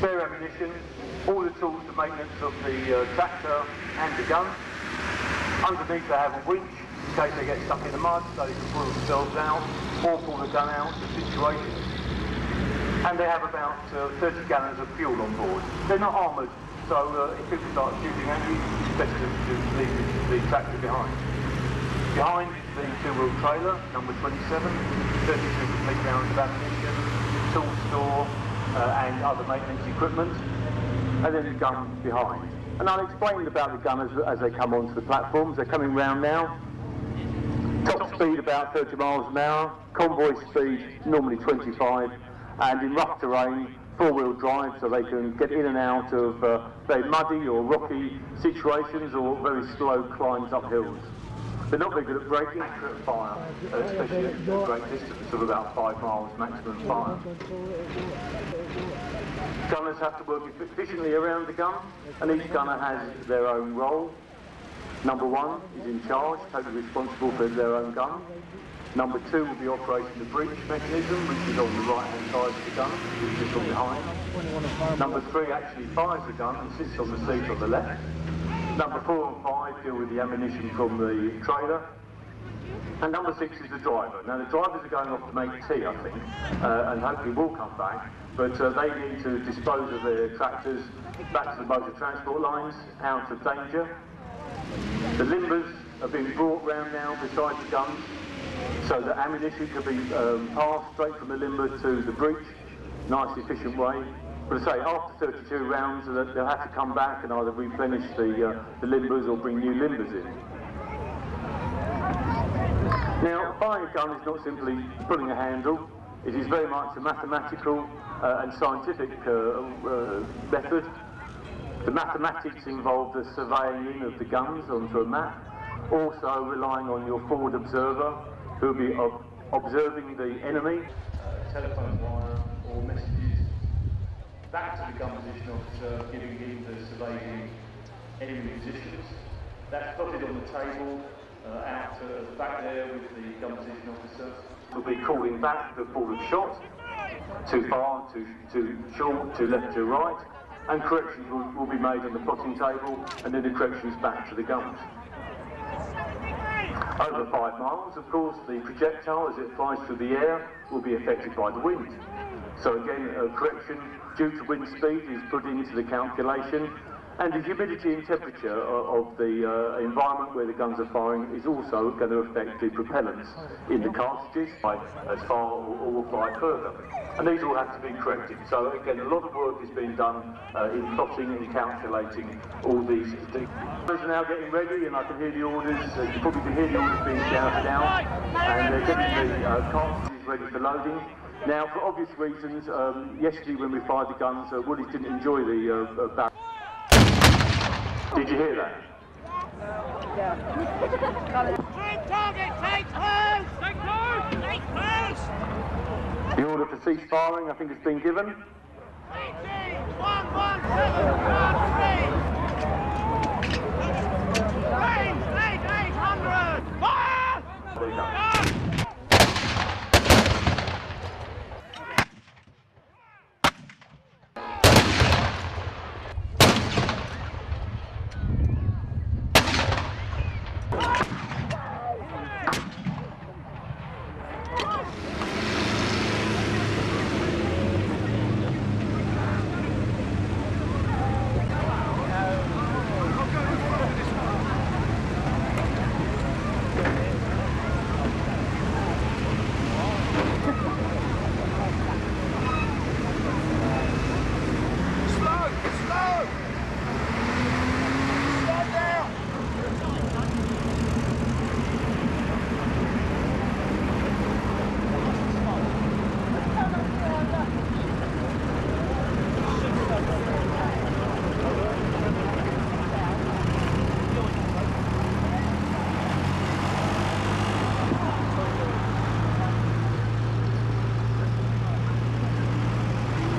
spare ammunition, all the tools for maintenance of the uh, tractor and the gun. Underneath they have a winch in case they get stuck in the mud so they can pull themselves out or pull the gun out of situation. And they have about uh, 30 gallons of fuel on board. They're not armoured, so uh, if people start shooting at you, it's better to leave the, the tractor behind. Behind is the two-wheel trailer, number 27, 32 complete rounds of ammunition, tool store, and other maintenance equipment, and then the gun behind. And I'll explain about the gun as, as they come onto the platforms. They're coming round now. Top speed about 30 miles an hour, convoy speed normally 25, and in rough terrain, four-wheel drive so they can get in and out of uh, very muddy or rocky situations or very slow climbs up hills. They're not very good at breaking accurate fire, especially at great distance of about five miles maximum fire. Gunners have to work efficiently around the gun, and each gunner has their own role. Number one is in charge, totally responsible for their own gun. Number two will be operating the breech mechanism, which is on the right-hand side of the gun, which is from behind. Number three actually fires the gun and sits on the seat on the left. Number four and five deal with the ammunition from the trailer. And number six is the driver. Now the drivers are going off to make tea, I think, uh, and hopefully will come back. But uh, they need to dispose of their tractors back to the motor transport lines, out of danger. The limbers are being brought round now beside the guns, so that ammunition can be um, passed straight from the limber to the breech, nice efficient way. But I say, after 32 rounds, they'll have to come back and either replenish the, uh, the limbers or bring new limbers in. Now, firing a gun is not simply pulling a handle. It is very much a mathematical uh, and scientific uh, uh, method. The mathematics involve the surveying of the guns onto a map, also relying on your forward observer, who will be ob observing the enemy, telephone wire or messages back to the gun position officer, giving him the surveying enemy positions. That's plotted on the table uh, out uh, the back there with the gun position officer. We'll be calling back the forward shot, too far, too, too short, too left, too right, and corrections will, will be made on the plotting table, and then the corrections back to the guns. Over five miles, of course, the projectile, as it flies through the air, will be affected by the wind. So again, a correction due to wind speed is put into the calculation, and the humidity and temperature of the uh, environment where the guns are firing is also going to affect the propellants in the cartridges by as far or, or further. And these all have to be corrected. So again, a lot of work is being done uh, in plotting and calculating all these things. are now getting ready, and I can hear the orders. Uh, you probably can hear the orders being shouted out, and they're getting the uh, cartridges ready for loading. Now, for obvious reasons, um, yesterday when we fired the guns, uh, didn't enjoy the uh, uh, barrel. Did you hear that? Yeah. the order for cease firing, I think, has been given. 18, 1, 1, 7, 1,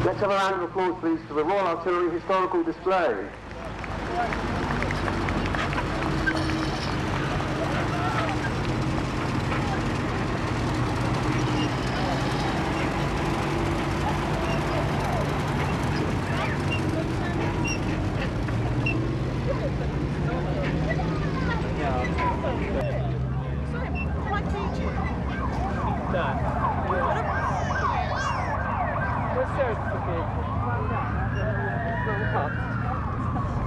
Let's have a round of applause, please, for the Royal Artillery Historical Display. No. 这儿 OK，关掉，好。